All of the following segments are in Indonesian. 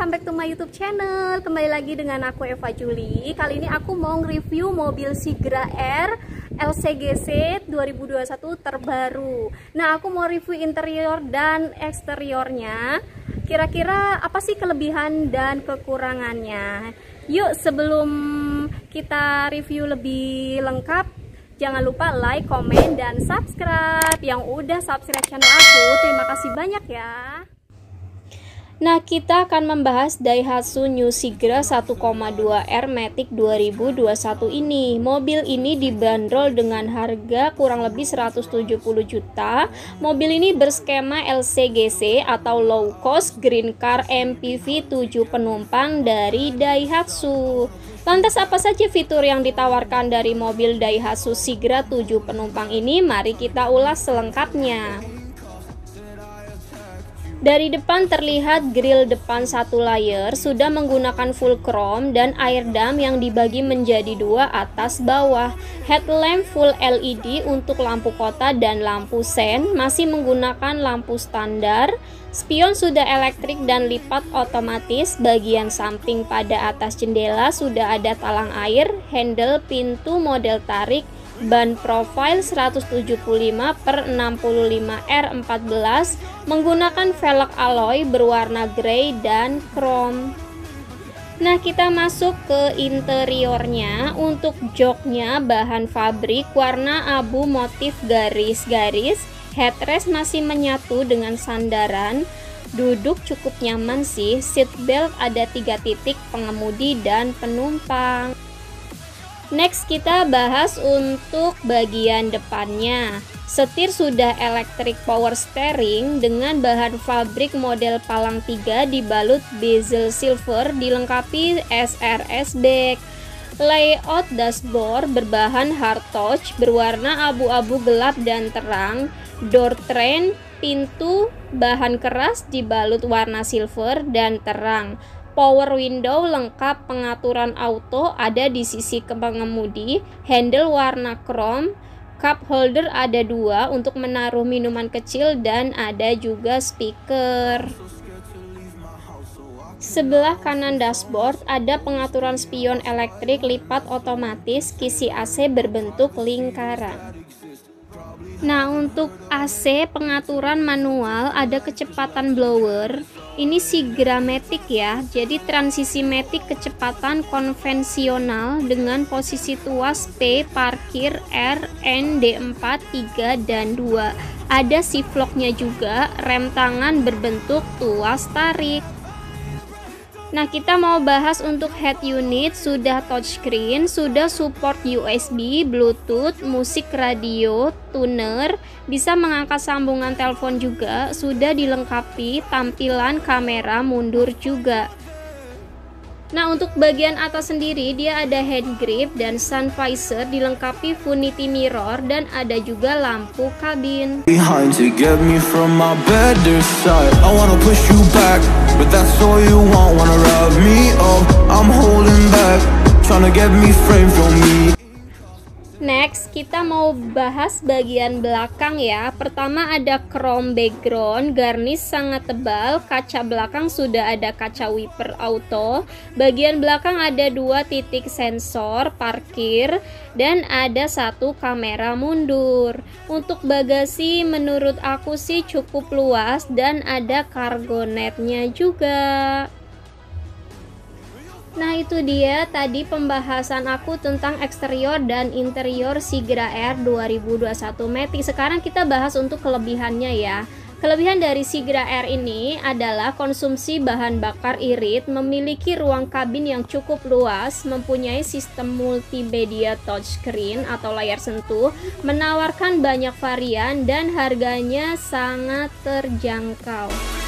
Welcome back to my YouTube channel. Kembali lagi dengan aku Eva Juli. Kali ini aku mau review mobil Sigra R LCGC 2021 terbaru. Nah, aku mau review interior dan eksteriornya. Kira-kira apa sih kelebihan dan kekurangannya? Yuk, sebelum kita review lebih lengkap, jangan lupa like, komen, dan subscribe. Yang udah subscribe channel aku, terima kasih banyak ya. Nah, kita akan membahas Daihatsu New Sigra 1,2R Matic 2021 ini. Mobil ini dibanderol dengan harga kurang lebih 170 juta. Mobil ini berskema LCGC atau Low Cost Green Car MPV 7 penumpang dari Daihatsu. Lantas apa saja fitur yang ditawarkan dari mobil Daihatsu Sigra 7 penumpang ini? Mari kita ulas selengkapnya. Dari depan terlihat grill depan satu layer sudah menggunakan full chrome dan air dam yang dibagi menjadi dua atas bawah. Headlamp full LED untuk lampu kota dan lampu sen masih menggunakan lampu standar. Spion sudah elektrik dan lipat otomatis. Bagian samping pada atas jendela sudah ada talang air, handle pintu model tarik, ban profile 175 per 65 R14 menggunakan velg alloy berwarna grey dan chrome. Nah kita masuk ke interiornya. Untuk joknya bahan fabrik warna abu motif garis-garis. Headrest masih menyatu dengan sandaran. Duduk cukup nyaman sih. Seatbelt ada tiga titik pengemudi dan penumpang Next kita bahas untuk bagian depannya. Setir sudah electric power steering dengan bahan fabrik model Palang 3 dibalut bezel silver dilengkapi SRS back. Layout dashboard berbahan hard touch berwarna abu-abu gelap dan terang. Door train pintu bahan keras dibalut warna silver dan terang. Power window lengkap pengaturan auto ada di sisi pengemudi, handle warna chrome, cup holder ada dua untuk menaruh minuman kecil dan ada juga speaker. Sebelah kanan dashboard ada pengaturan spion elektrik lipat otomatis kisi AC berbentuk lingkaran. Nah, untuk AC pengaturan manual ada kecepatan blower. Ini Sigra Matic ya. Jadi transisi Matic kecepatan konvensional dengan posisi tuas P, parkir R, N, D4, 3 dan 2. Ada si vlognya juga, rem tangan berbentuk tuas tarik. Nah, kita mau bahas untuk head unit sudah touchscreen, sudah support USB, Bluetooth, musik radio, tuner, bisa mengangkat sambungan telepon juga, sudah dilengkapi tampilan kamera mundur juga. Nah untuk bagian atas sendiri dia ada hand grip dan sun visor dilengkapi vanity mirror dan ada juga lampu kabin. Next, kita mau bahas bagian belakang ya. Pertama ada chrome background, garnish sangat tebal, kaca belakang sudah ada kaca wiper auto. Bagian belakang ada dua titik sensor parkir dan ada satu kamera mundur. Untuk bagasi menurut aku sih cukup luas dan ada cargo netnya juga. Nah itu dia tadi pembahasan aku tentang eksterior dan interior Sigra R 2021 Matic Sekarang kita bahas untuk kelebihannya ya Kelebihan dari Sigra R ini adalah konsumsi bahan bakar irit, memiliki ruang kabin yang cukup luas, mempunyai sistem multimedia touchscreen atau layar sentuh, menawarkan banyak varian dan harganya sangat terjangkau.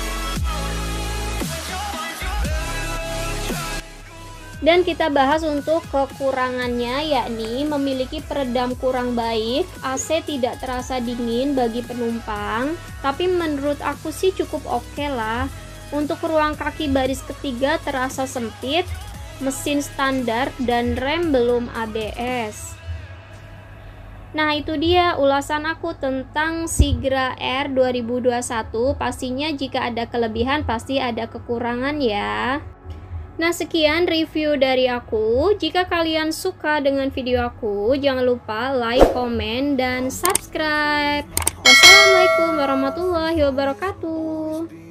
Dan kita bahas untuk kekurangannya yakni memiliki peredam kurang baik, AC tidak terasa dingin bagi penumpang, tapi menurut aku sih cukup oke okay lah. Untuk ruang kaki baris ketiga terasa sempit, mesin standar dan rem belum ABS. Nah itu dia ulasan aku tentang Sigra R 2021 Pastinya jika ada kelebihan pasti ada kekurangan ya Nah sekian review dari aku. Jika kalian suka dengan video aku Jangan lupa like, komen, dan subscribe. Wassalamualaikum warahmatullahi wabarakatuh